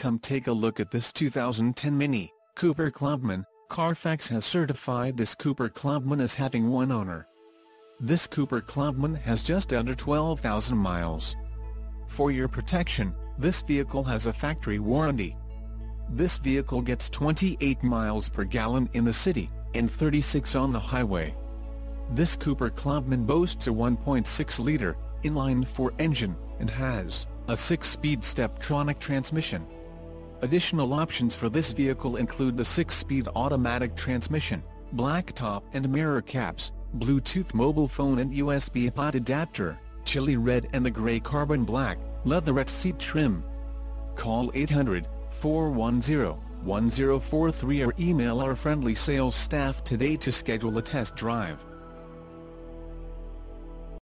Come take a look at this 2010 Mini Cooper Clubman. Carfax has certified this Cooper Clubman as having one owner. This Cooper Clubman has just under 12,000 miles. For your protection, this vehicle has a factory warranty. This vehicle gets 28 miles per gallon in the city, and 36 on the highway. This Cooper Clubman boasts a 1.6-liter, inline-four engine, and has a 6-speed Steptronic transmission. Additional options for this vehicle include the 6-speed automatic transmission, blacktop and mirror caps, Bluetooth mobile phone and USB iPod adapter, chili red and the grey carbon black, leatherette seat trim. Call 800-410-1043 or email our friendly sales staff today to schedule a test drive.